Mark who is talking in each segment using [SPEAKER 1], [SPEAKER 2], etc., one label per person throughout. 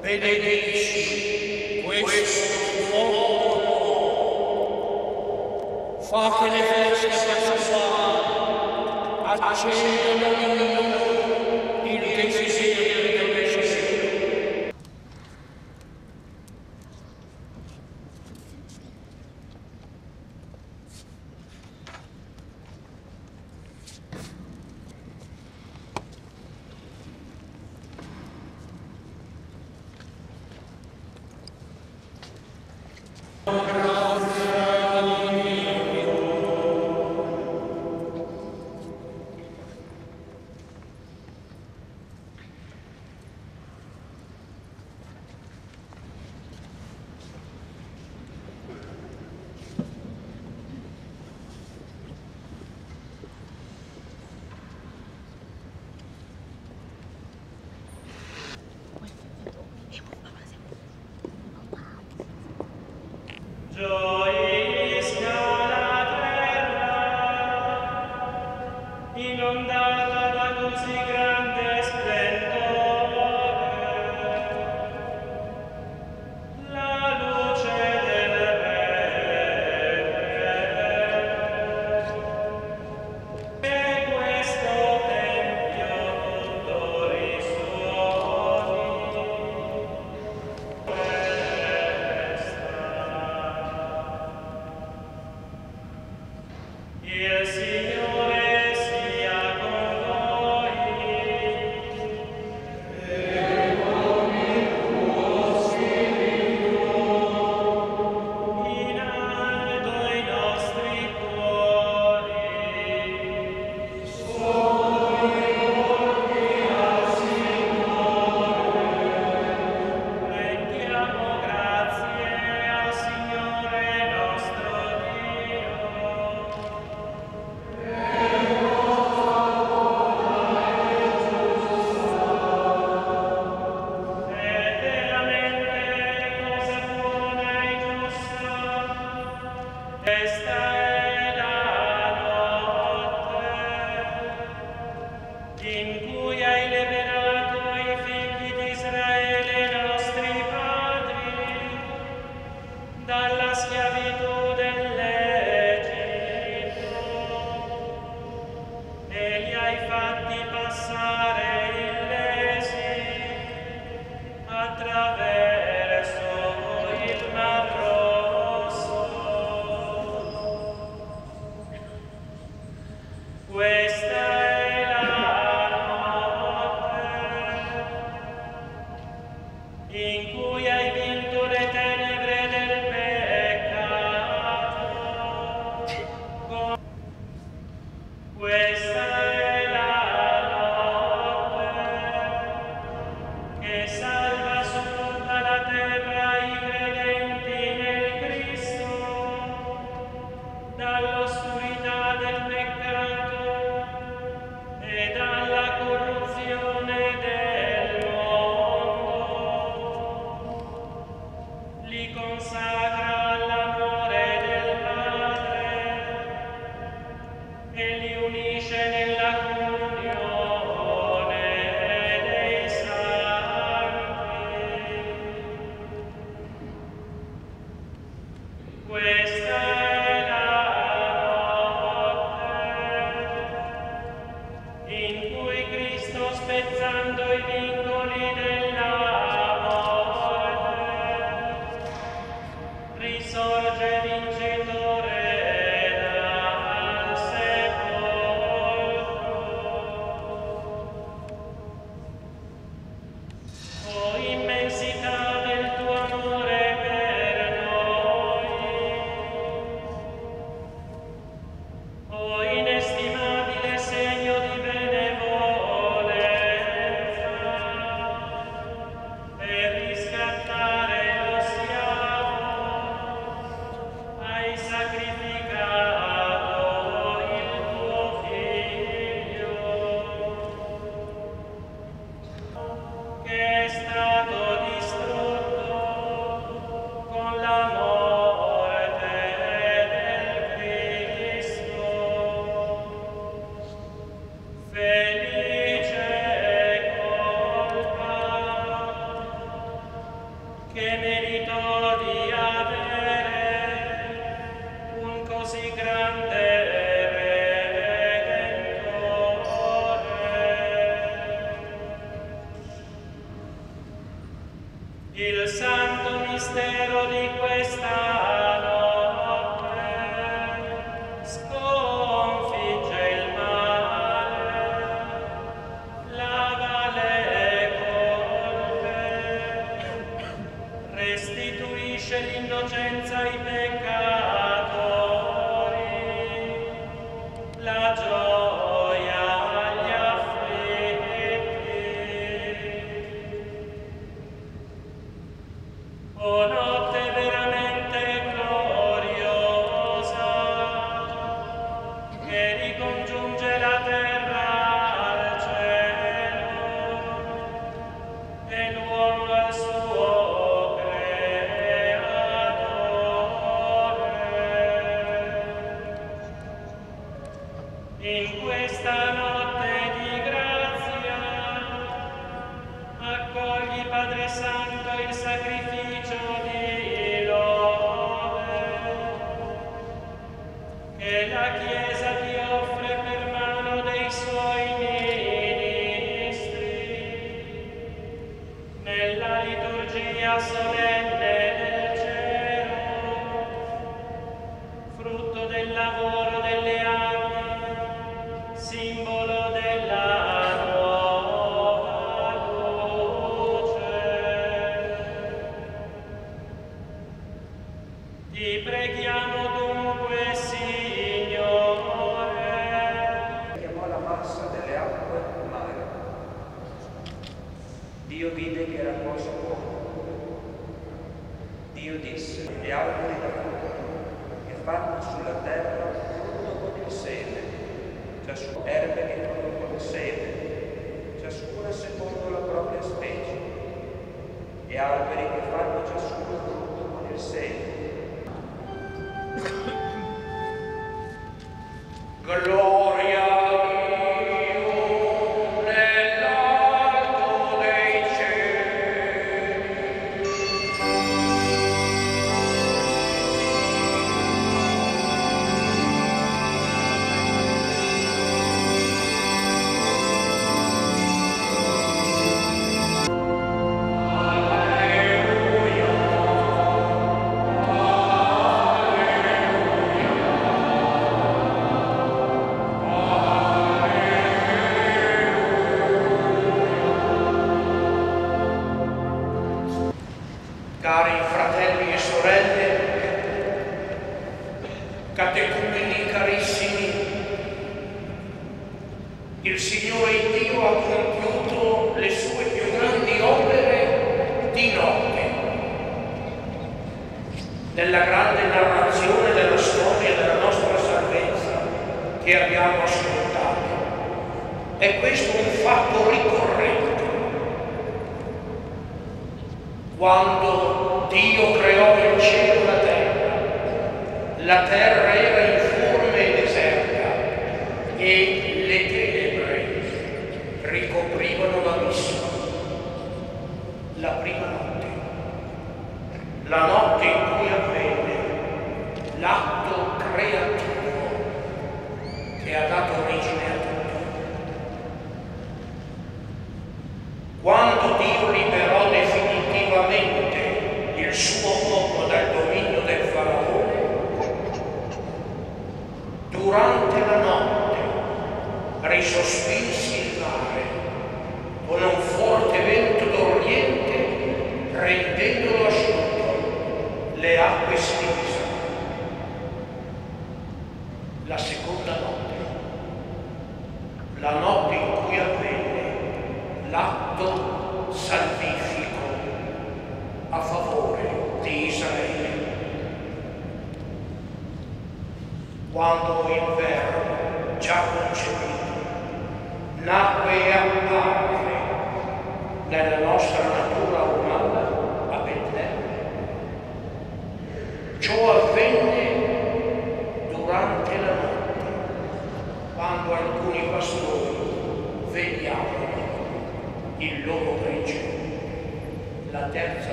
[SPEAKER 1] benedici questo fuoco, fa che le feste siano accendano il desiderio landoi vingoli de preghiamo dunque, Signore.
[SPEAKER 2] Chiamò la massa delle acque mare. Dio vide che era cosa buona. Dio disse, gli alberi da frutto che fanno sulla terra frutto con il seme, ciascuna erbe che fanno con il seme, ciascuna secondo la propria specie, gli alberi che fanno ciascuno frutto con il seme,
[SPEAKER 3] Glory. la notte in cui avvenne l'atto creativo che ha dato origine a tutto. Quando Dio liberò definitivamente il suo popolo dal dominio del faraone, durante la notte risospirò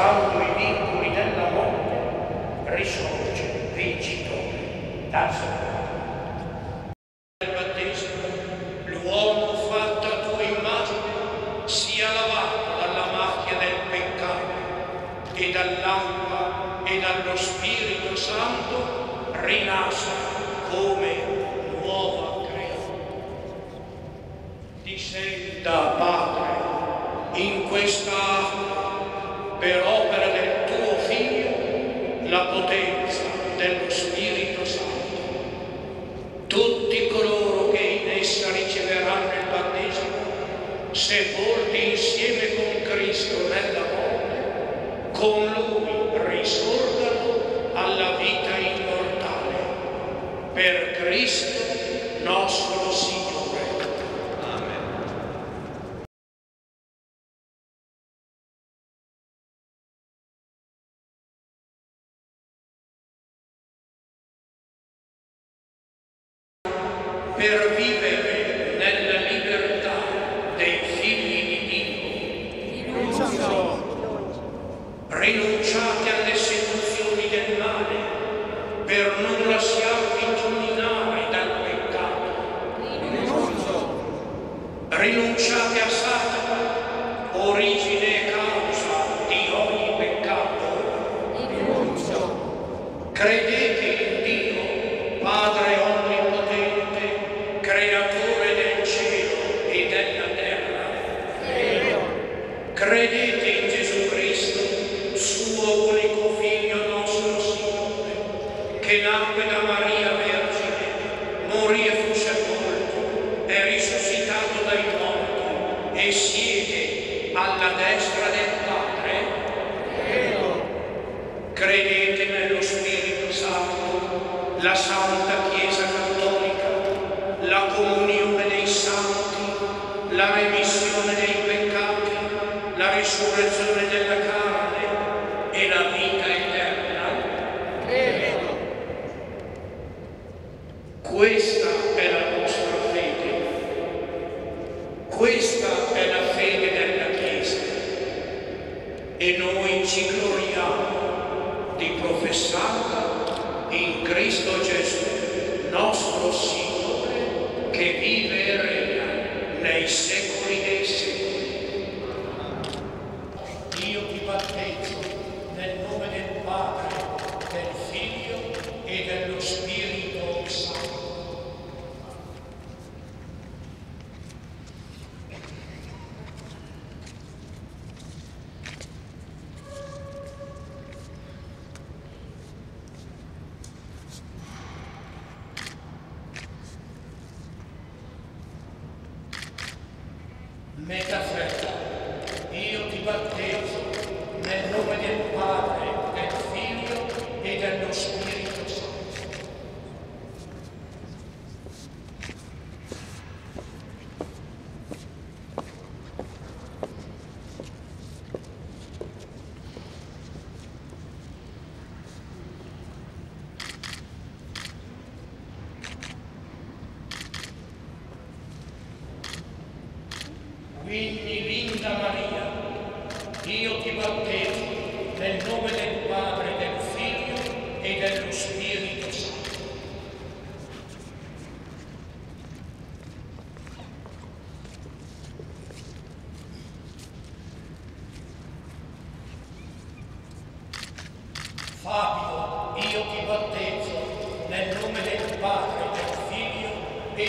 [SPEAKER 3] salvo i vincoli della morte, risorge vincitore dal Signore. per via e siede alla destra del Padre? Credo. Credete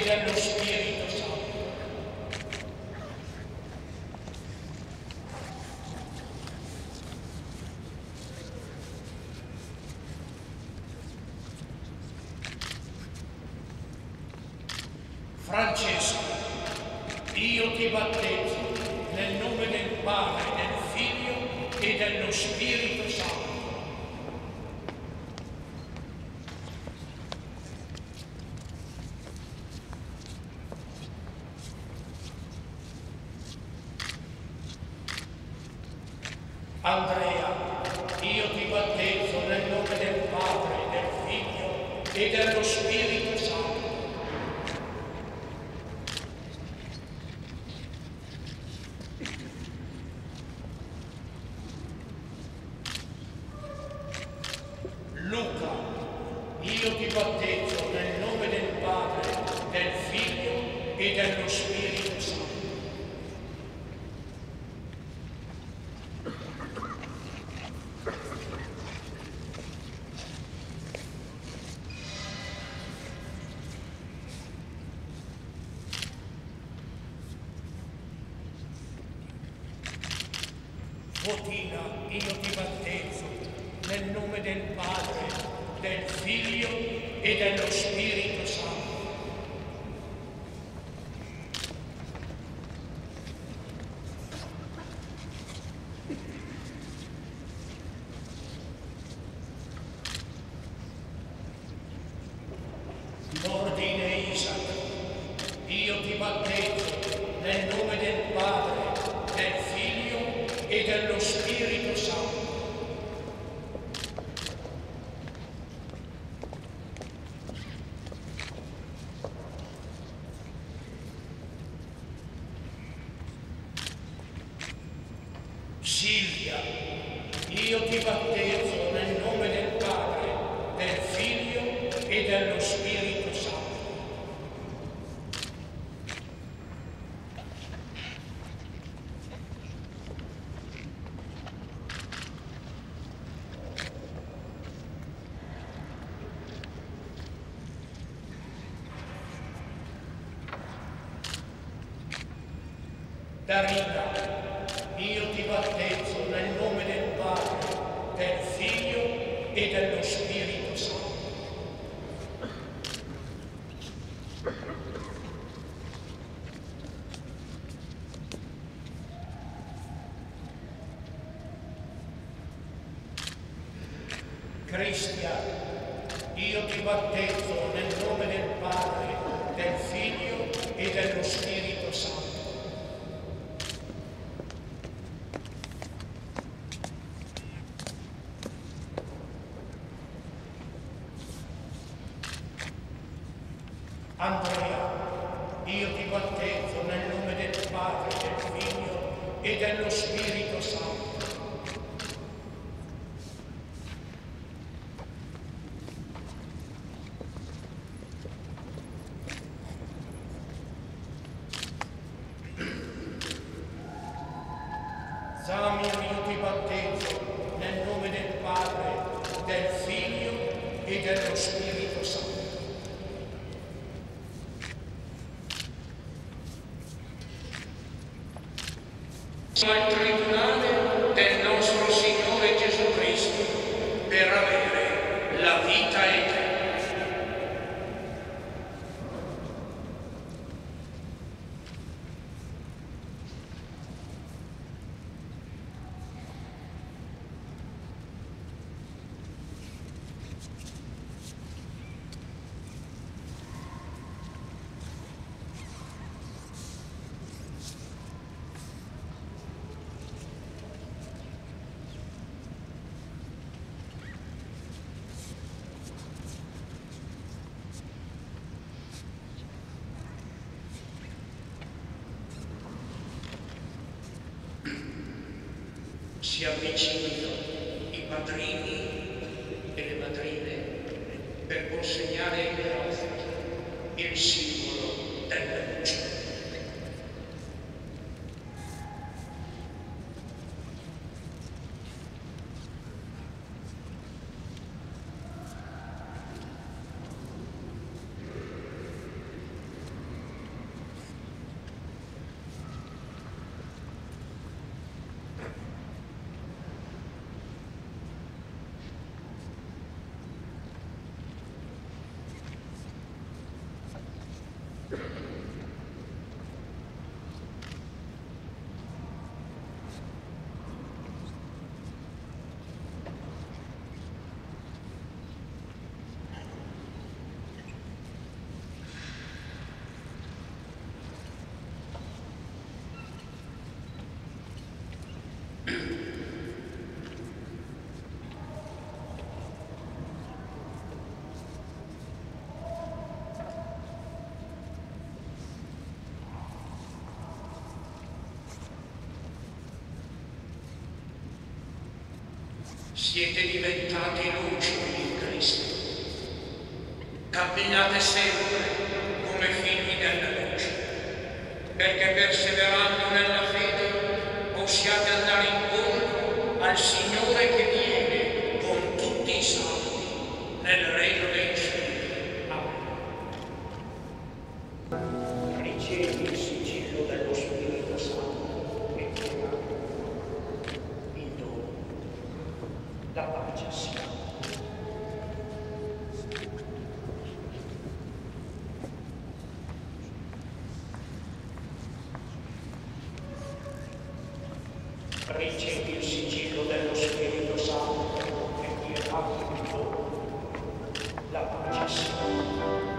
[SPEAKER 3] Peter nel nome del Padre, del Figlio e dello Spirito Santo. Bhakti he get to school for something. civile i padrini e le madrine per consegnare ai nostri il simbolo della luce. Siete diventati luci in Cristo. Camminate sempre come figli della luce, perché perseverando nella fede possiate andare incontro al Signore che ricevi il sigillo dello Spirito Santo e ti è fatto la pace